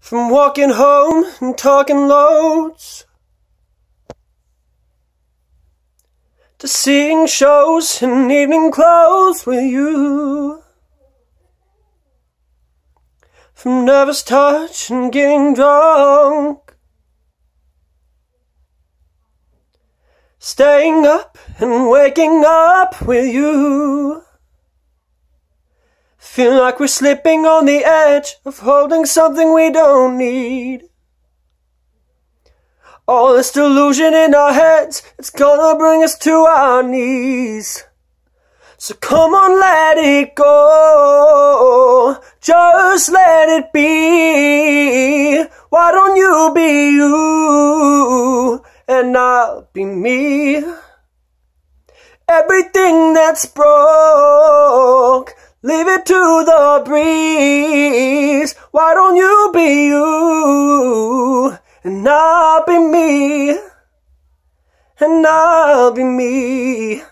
From walking home and talking loads. To seeing shows in evening clothes with you. From nervous touch and getting drunk. Staying up and waking up with you Feel like we're slipping on the edge of holding something we don't need. All this delusion in our heads, it's gonna bring us to our knees. So come on, let it go. Just let it be. Why don't you be you and I'll be me? Everything that's broke Leave it to the breeze. Why don't you be you and I'll be me and I'll be me.